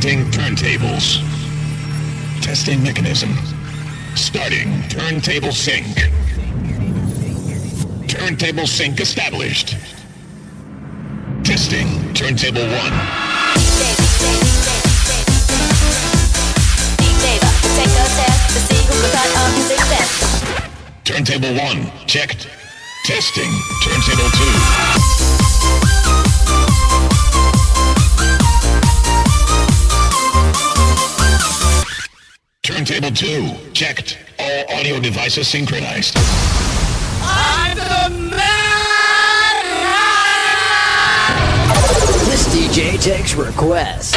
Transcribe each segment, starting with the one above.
Connecting turntables. Testing mechanism. Starting turntable sync. Turntable sync established. Testing turntable one. Turntable one checked. Testing turntable two. Turntable 2, checked. All audio devices synchronized. I'm the man! this DJ takes requests.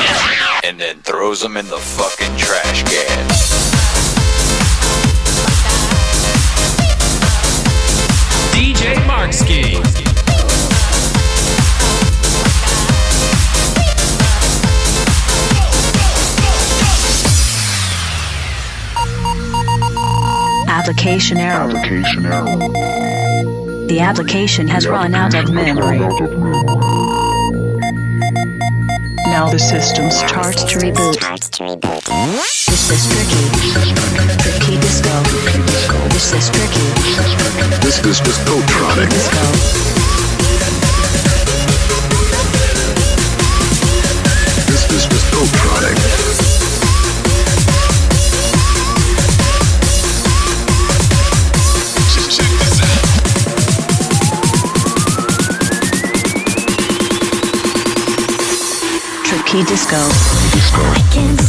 and then throws them in the fucking trash can. DJ Markski. Application error. Application error. The application has run out of memory. Now the system starts to reboot. This is tricky. Tricky disco. This is tricky. This is Discotronic. Disco. Tricky disco. can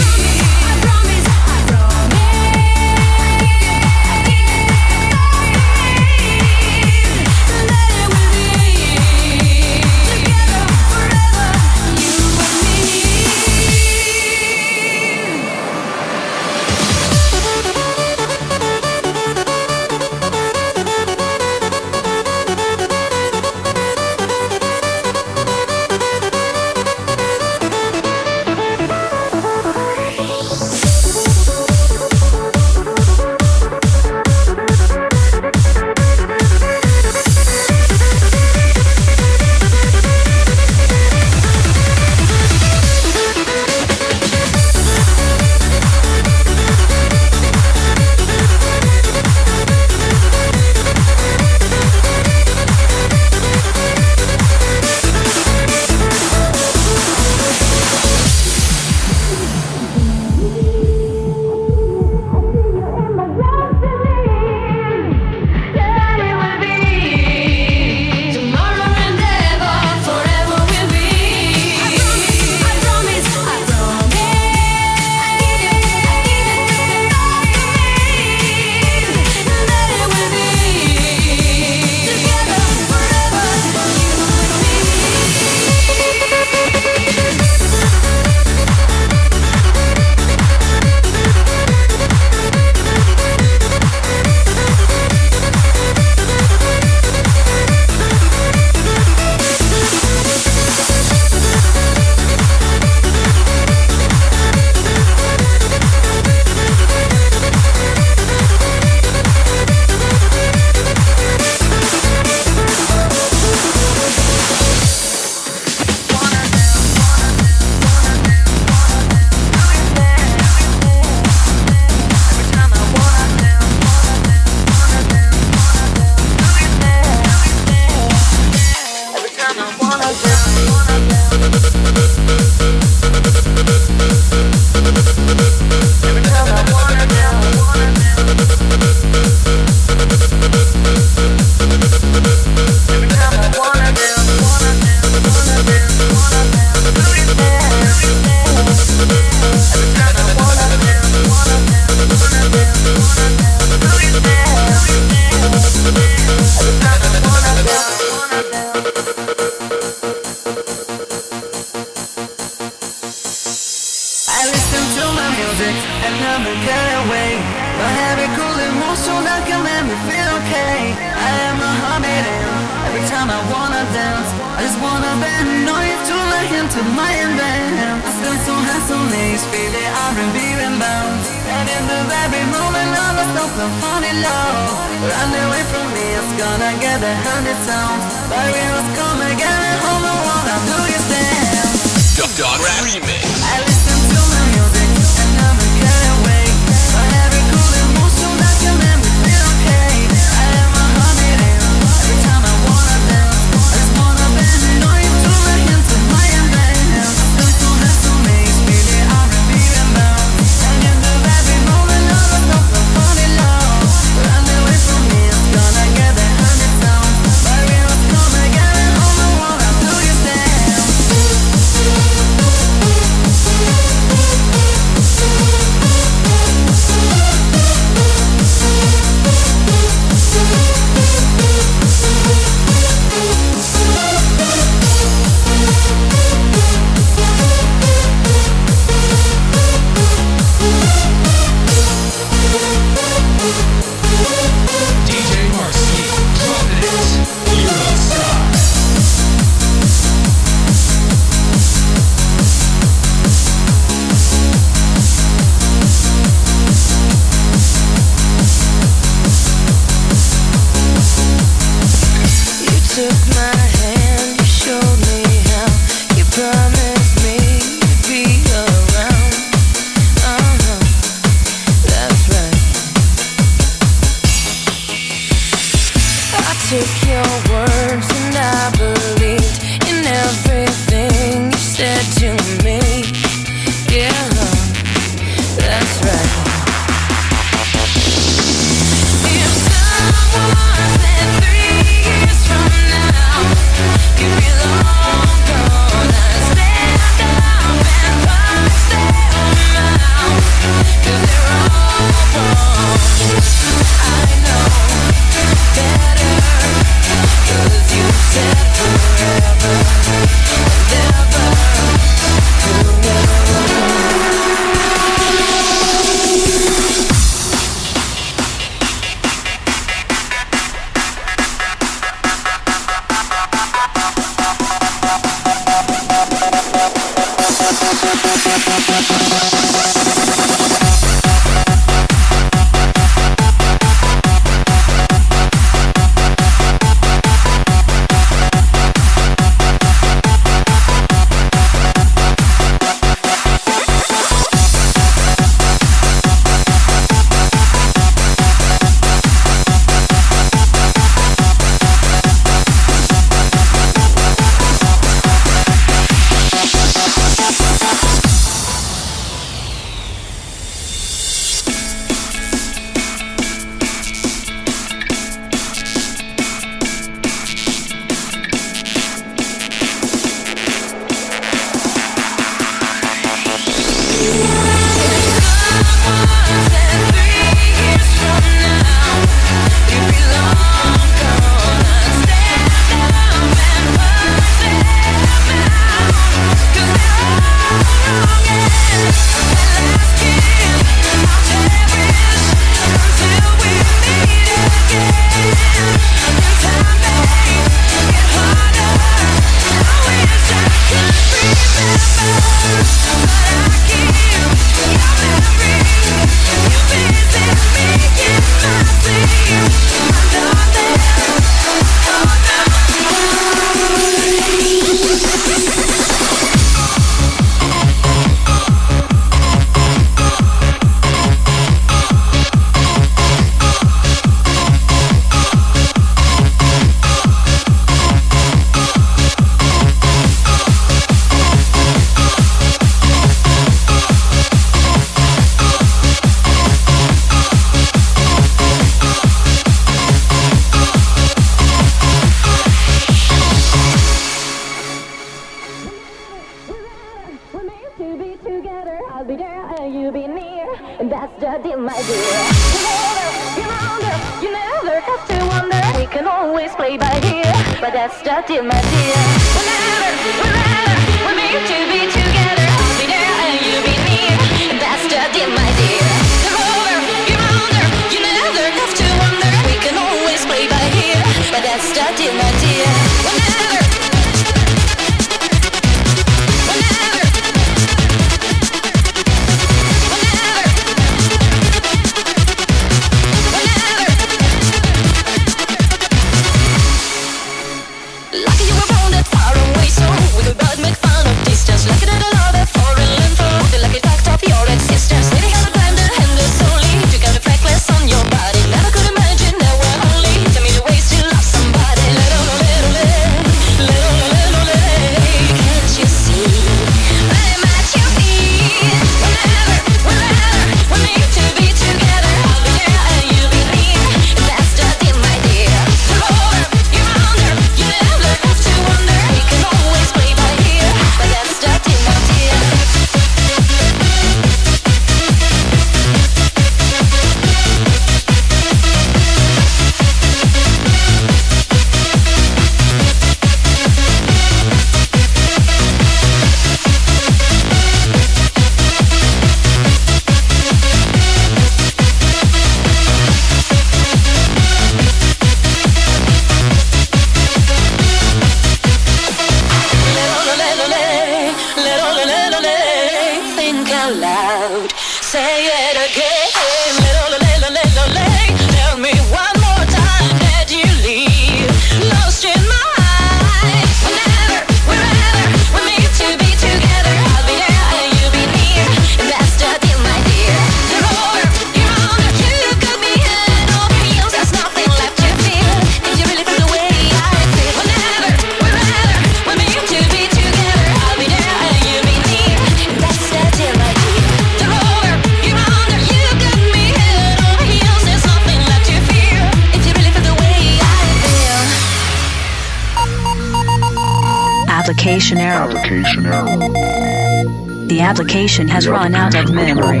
Application error. Application error. The application has run out of memory.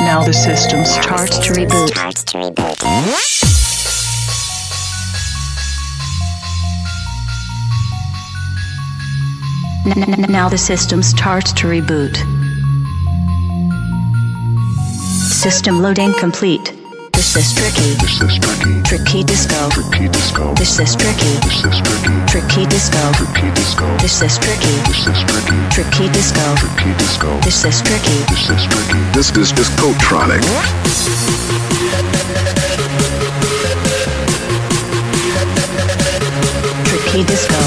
Now the system starts to reboot. Starts to reboot. Now the system starts to reboot. System loading complete. This is tricky. This is tricky. Tricky disco. Tricky disco. This is tricky. This is tricky. Tricky disco. Tricky disco. This is tricky. This is tricky. Tricky disco. Tricky disco. This is tricky. This is tricky. This is Discotronic. Tricky disco.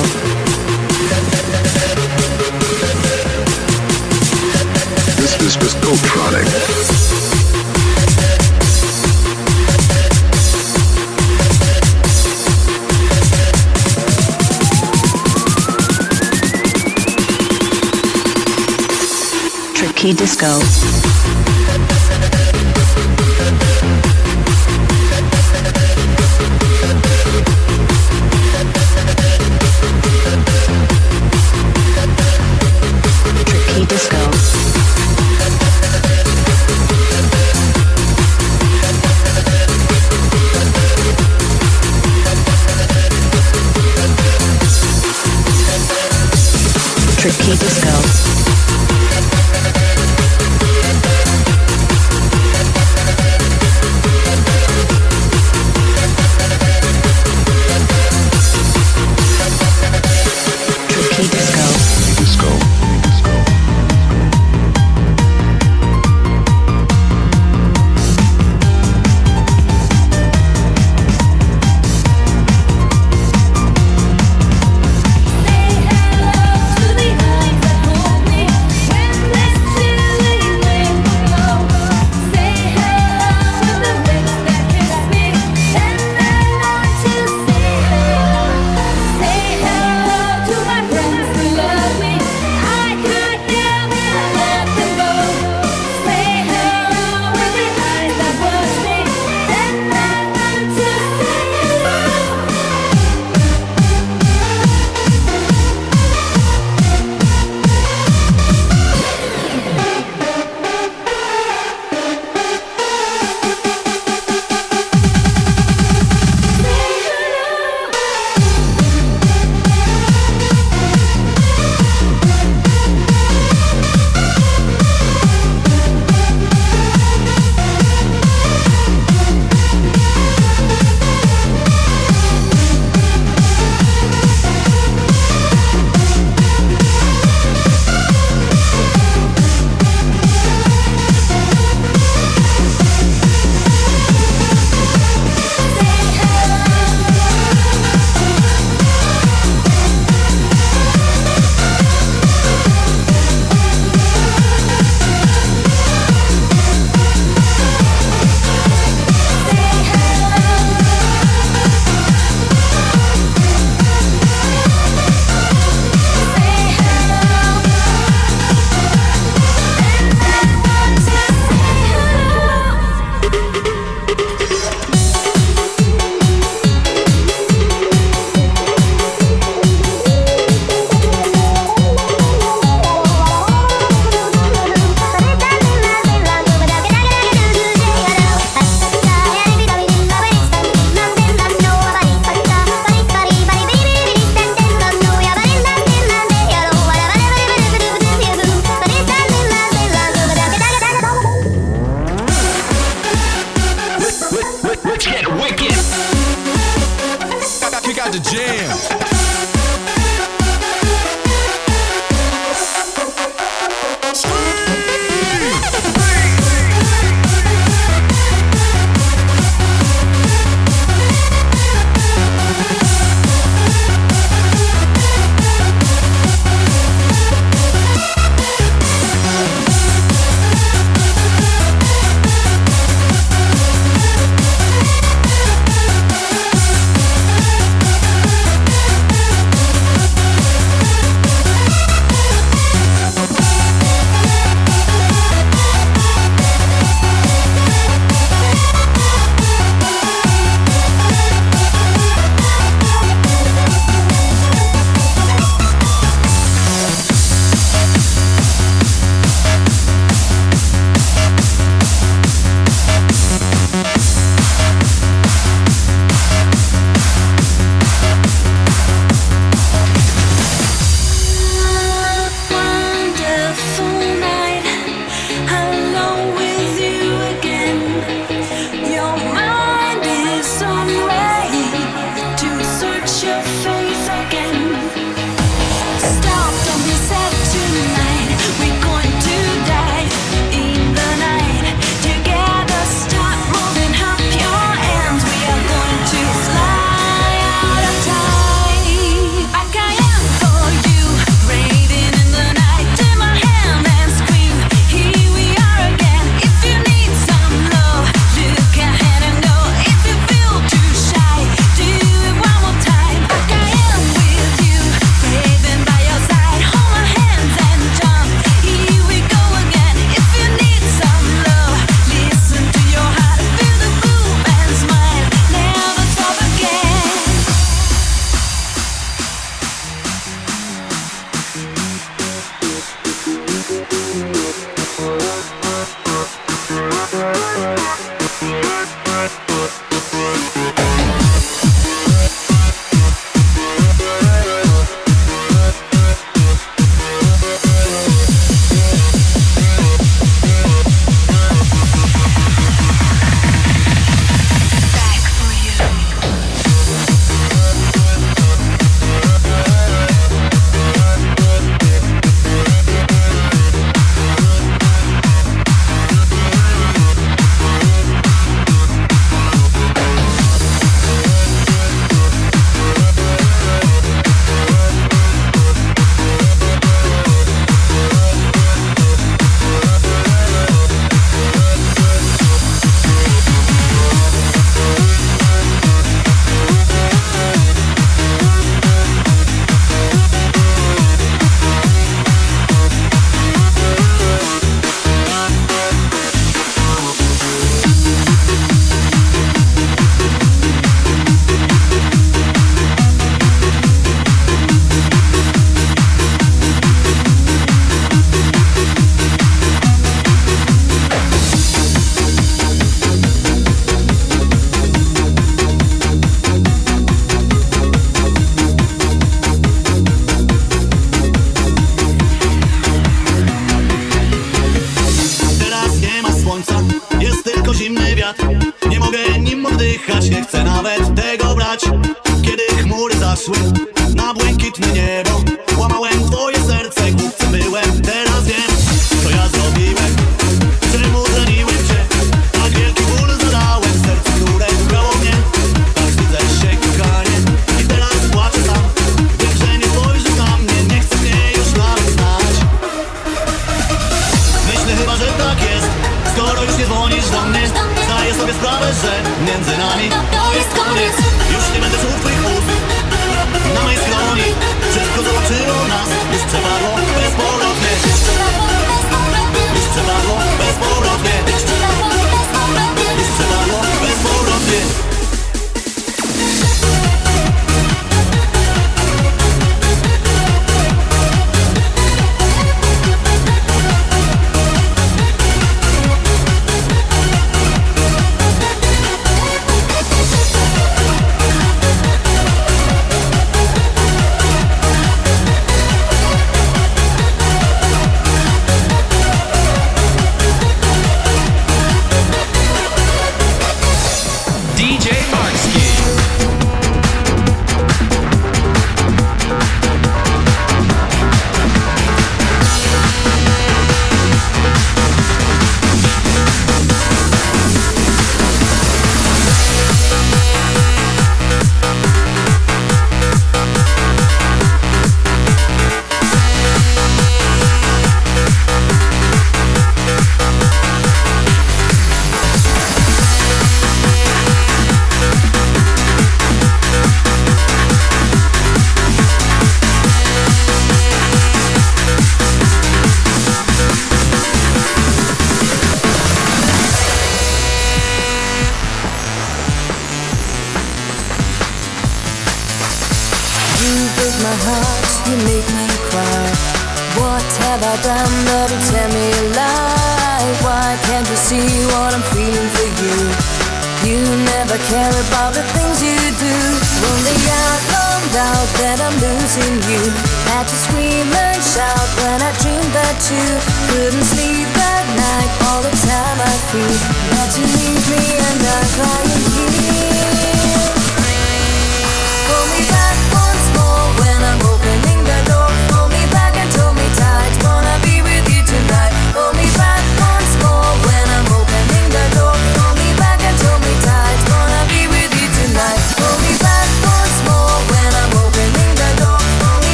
This is Discotronic. Tricky disco. Tricky disco.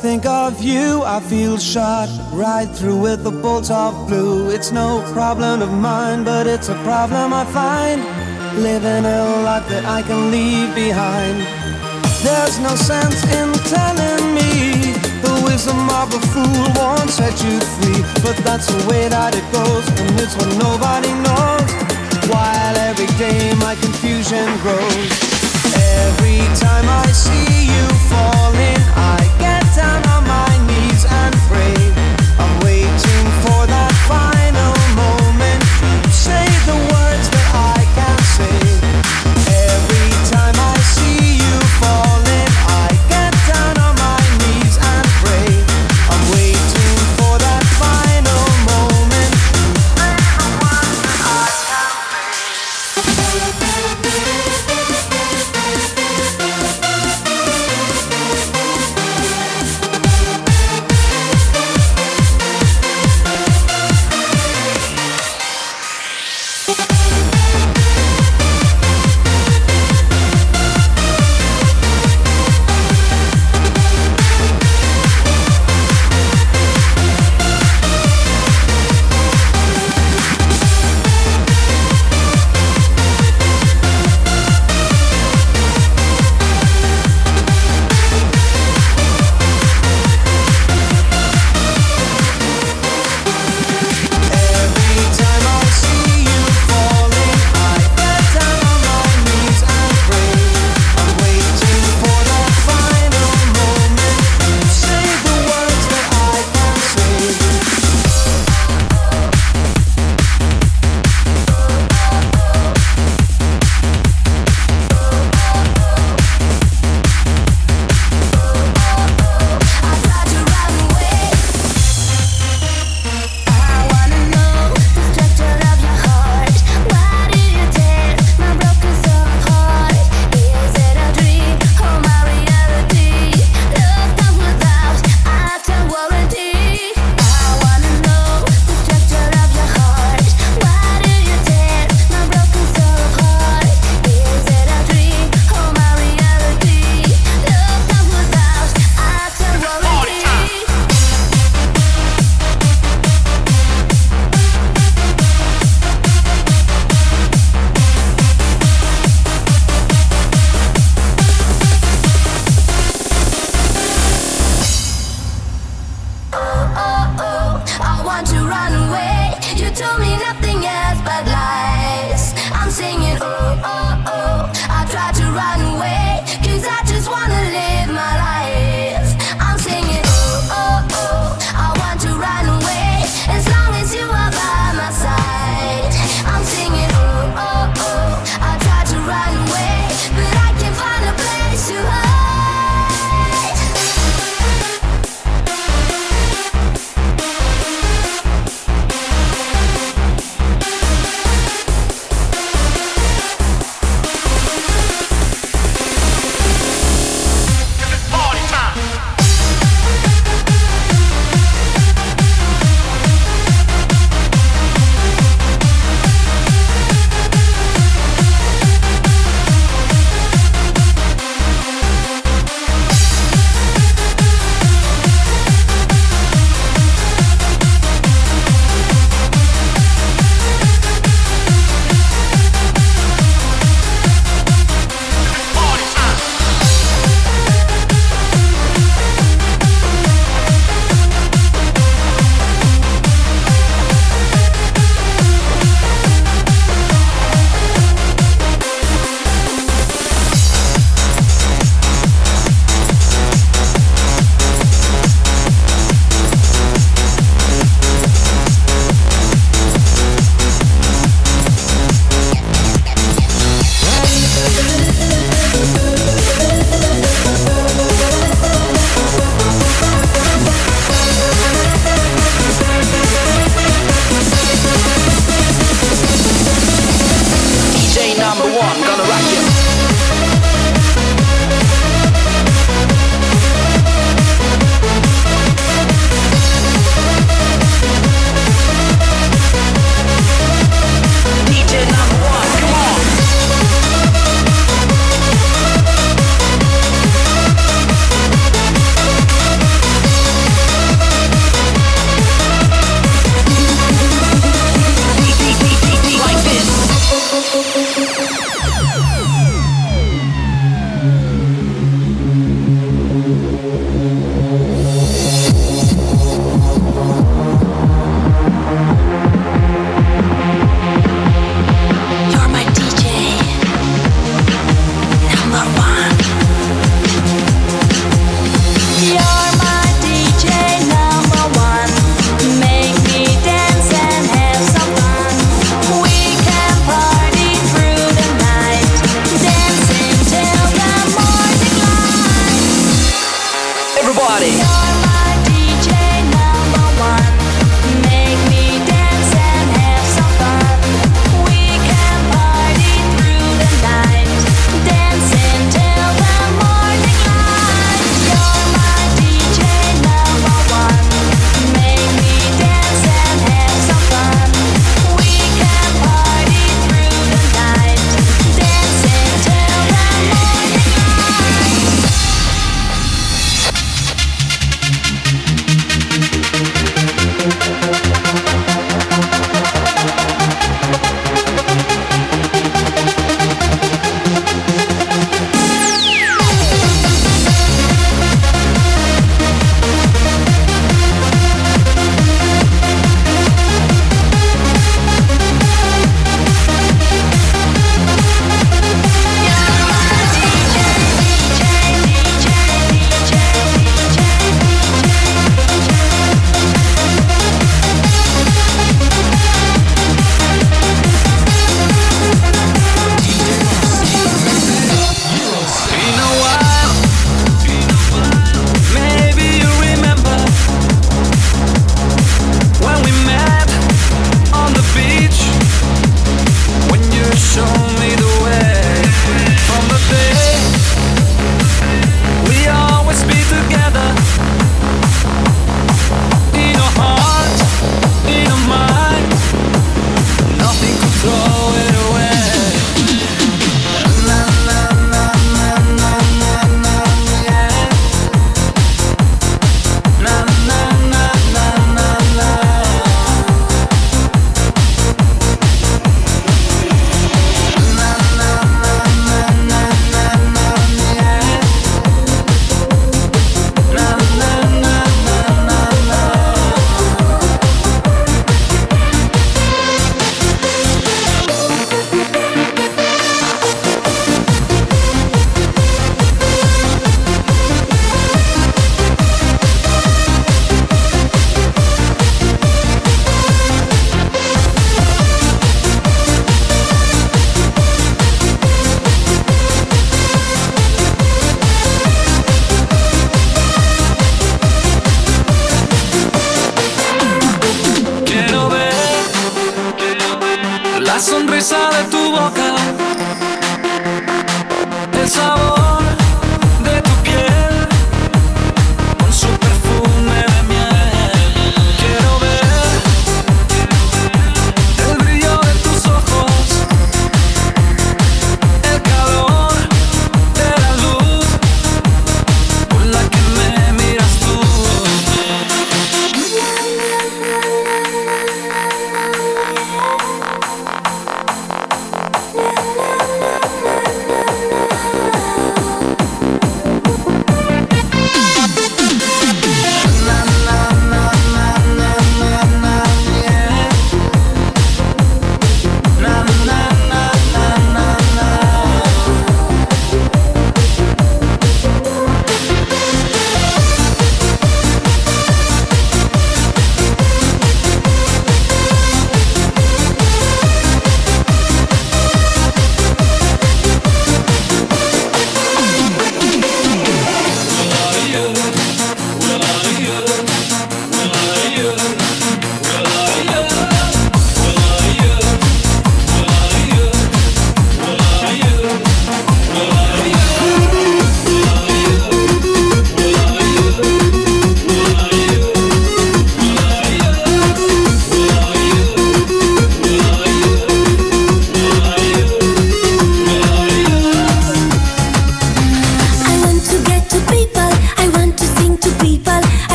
think of you, I feel shot right through with a bolt of blue. It's no problem of mine, but it's a problem I find living a life that I can leave behind. There's no sense in telling me the wisdom of a fool won't set you free, but that's the way that it goes, and it's what nobody knows. While every day my confusion grows, every time I see you falling, I down